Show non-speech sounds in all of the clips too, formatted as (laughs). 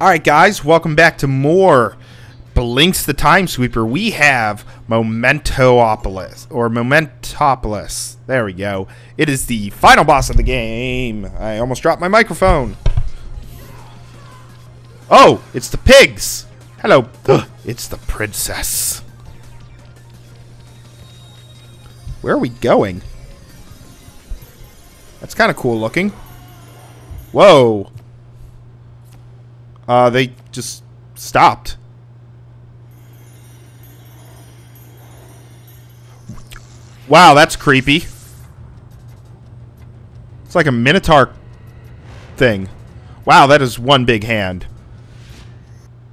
Alright guys, welcome back to more Blinx the Time Sweeper. We have Momentopolis, or Momentopolis. There we go. It is the final boss of the game. I almost dropped my microphone. Oh, it's the pigs. Hello. (gasps) It's the princess. Where are we going? That's kind of cool looking. Whoa. Uh, they just stopped. Wow, that's creepy. It's like a Minotaur thing. Wow, that is one big hand.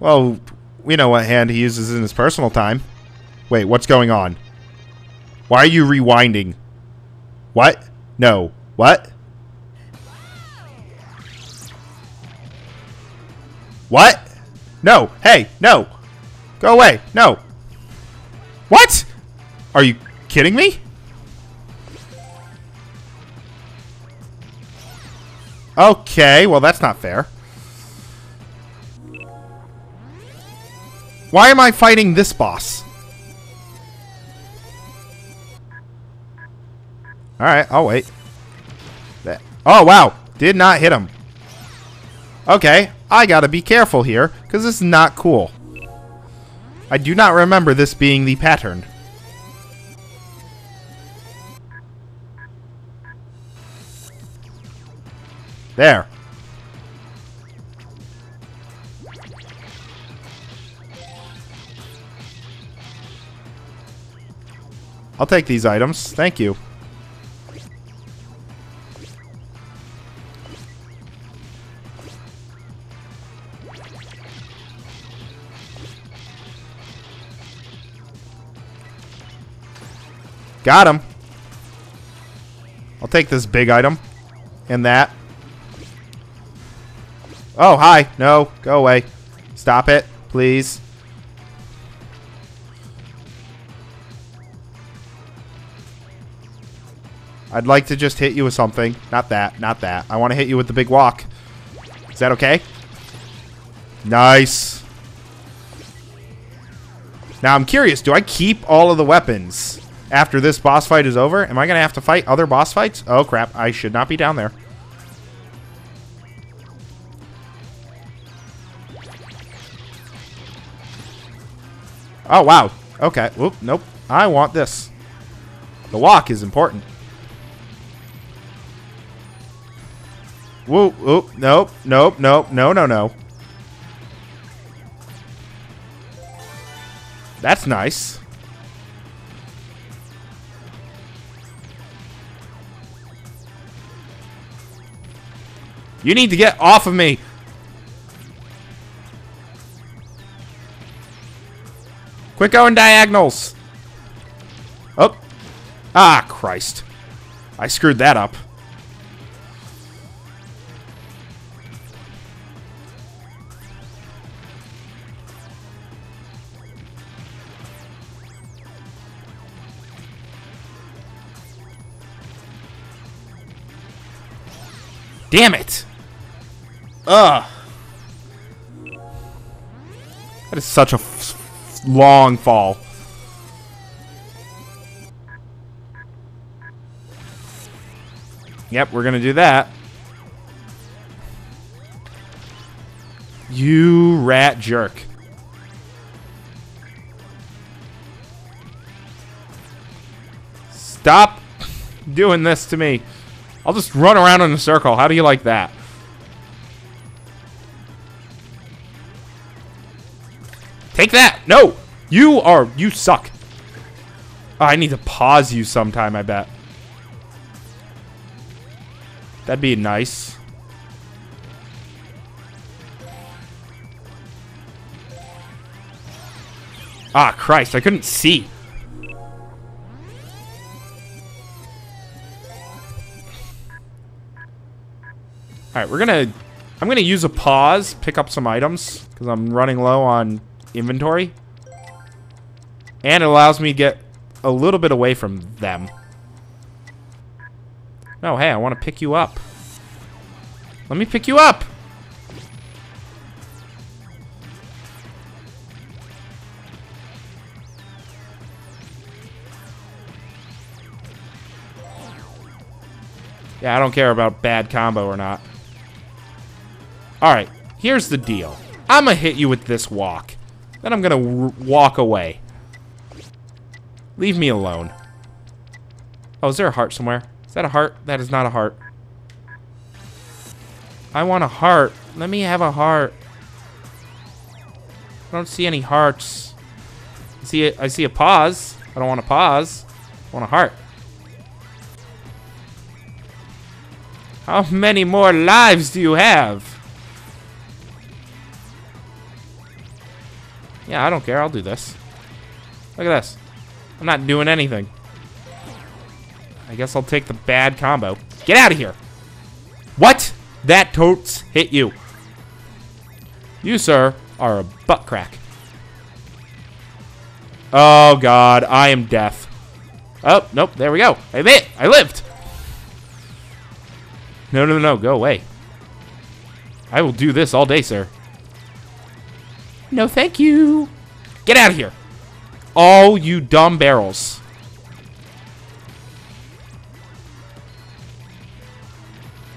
Well, we know what hand he uses in his personal time. Wait, what's going on? Why are you rewinding? What? No. What? What? No. Hey, no. Go away. No. What? Are you kidding me? Okay, well that's not fair. Why am I fighting this boss? Alright, I'll wait. Oh, wow. Did not hit him. Okay, I gotta be careful here, because this is not cool. I do not remember this being the pattern. There. I'll take these items. Thank you. Got him. I'll take this big item. And that. Oh, hi. No, go away. Stop it, please. I'd like to just hit you with something. Not that, not that. I want to hit you with the big walk. Is that okay? Nice. Now, I'm curious. Do I keep all of the weapons after this boss fight is over? Am I going to have to fight other boss fights? Oh, crap. I should not be down there. Oh, wow. Okay. Oop, nope. I want this. The walk is important. Whoop, whoop, nope, nope, nope, no, no, no. That's nice. You need to get off of me. Quick going diagonals. Oh. Ah, Christ. I screwed that up. Damn it! Ugh. That is such a long fall. Yep, we're gonna do that. You rat jerk. Stop doing this to me. I'll just run around in a circle. How do you like that? Take that! No! You are... You suck. I need to pause you sometime, I bet. That'd be nice. Ah, Christ, I couldn't see. Alright, we're gonna... I'm gonna use a pause, pick up some items, because I'm running low on inventory. And it allows me to get a little bit away from them. No, oh, hey, I want to pick you up. Let me pick you up! Yeah, I don't care about bad combo or not. Alright, here's the deal. I'm gonna hit you with this walk. Then I'm gonna walk away. Leave me alone. Oh, is there a heart somewhere? Is that a heart? That is not a heart. I want a heart. Let me have a heart. I don't see any hearts. I see a, I see a pause. I don't want a pause. I want a heart. How many more lives do you have? Yeah, I don't care. I'll do this. Look at this. I'm not doing anything. I guess I'll take the bad combo. Get out of here! What? That totes hit you. You, sir, are a butt crack. Oh, God. I am deaf. Oh, nope. There we go. I lit. I lived. No, no, no. Go away. I will do this all day, sir. No, thank you. Get out of here. All you dumb barrels.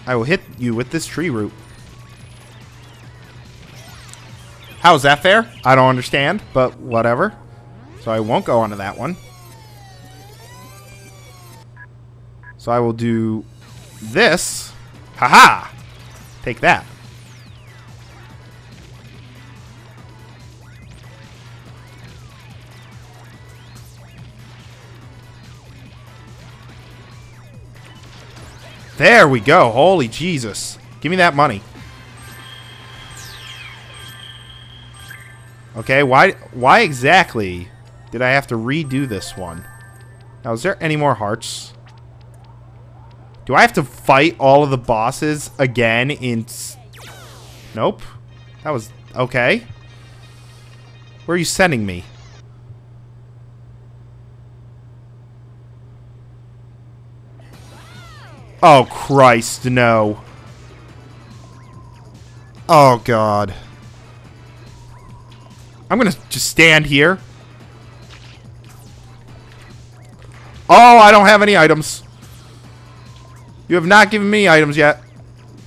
I will hit you with this tree root. How is that fair? I don't understand, but whatever. So I won't go onto that one. So I will do this. Haha! -ha! Take that. There we go. Holy Jesus. Give me that money. Okay, why why exactly did I have to redo this one? Now, is there any more hearts? Do I have to fight all of the bosses again in... Nope. That was... Okay. Where are you sending me? Oh, Christ, no. Oh, God. I'm gonna just stand here. Oh, I don't have any items. You have not given me items yet.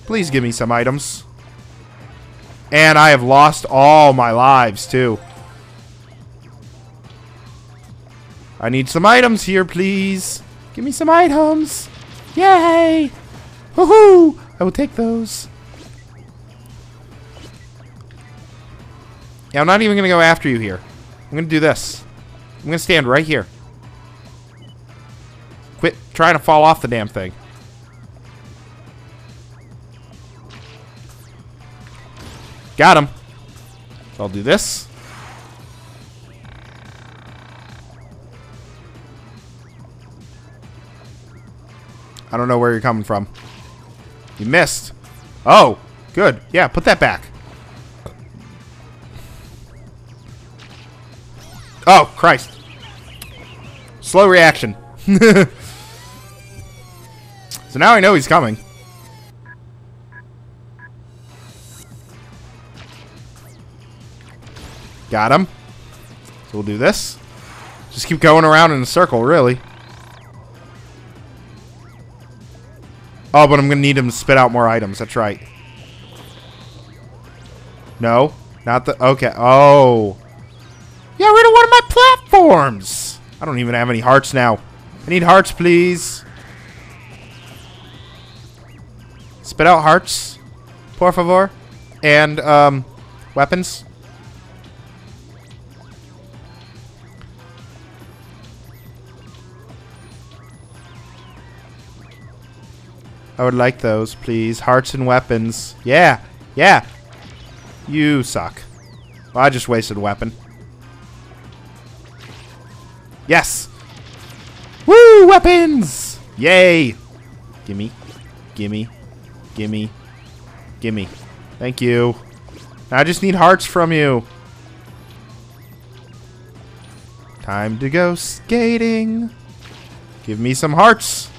Please give me some items. And I have lost all my lives, too. I need some items here, please. Give me some items. Yay! Woohoo! I will take those. Yeah, I'm not even going to go after you here. I'm going to do this. I'm going to stand right here. Quit trying to fall off the damn thing. Got him. So I'll do this. I don't know where you're coming from. You missed. Oh, good. Yeah, put that back. Oh, Christ. Slow reaction. (laughs) so now I know he's coming. Got him. So we'll do this. Just keep going around in a circle, really. Oh, but I'm going to need him to spit out more items. That's right. No. Not the... Okay. Oh. Got rid of one of my platforms. I don't even have any hearts now. I need hearts, please. Spit out hearts. Por favor. And, um, weapons. I would like those, please. Hearts and weapons. Yeah. Yeah. You suck. Well, I just wasted a weapon. Yes. Woo! Weapons! Yay! Gimme. Gimme. Gimme. Gimme. Thank you. I just need hearts from you. Time to go skating. Give me some hearts.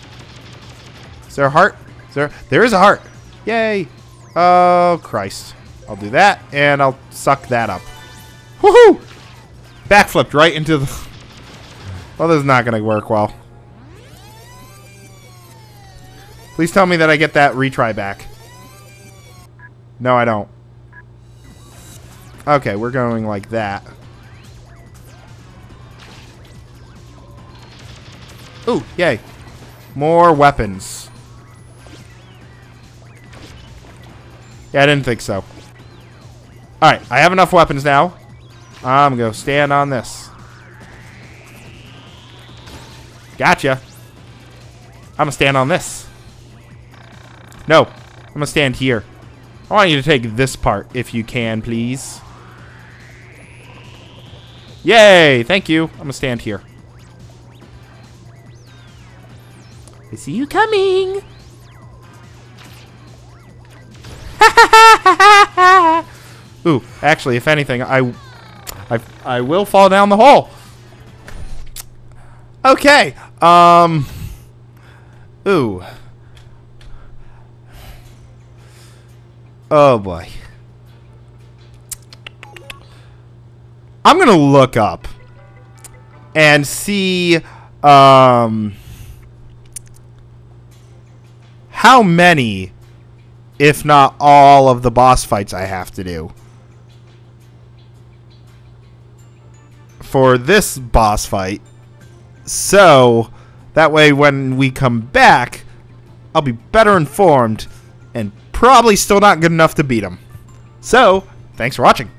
Is there a heart? There? There is a heart. Yay. Oh, Christ. I'll do that, and I'll suck that up. Woohoo! Backflipped right into the... Well, this is not going to work well. Please tell me that I get that retry back. No, I don't. Okay, we're going like that. Ooh, yay. More weapons. Yeah, I didn't think so. Alright, I have enough weapons now. I'm going to stand on this. Gotcha. I'm going to stand on this. No, I'm going to stand here. I want you to take this part, if you can, please. Yay! Thank you. I'm going to stand here. I see you coming. (laughs) Ooh, actually, if anything, I, I, I will fall down the hole. Okay. Um. Ooh. Oh boy. I'm gonna look up and see um how many, if not all, of the boss fights I have to do. For this boss fight. So, that way when we come back, I'll be better informed and probably still not good enough to beat him. So, thanks for watching.